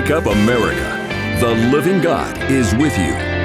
Wake up America. The living God is with you.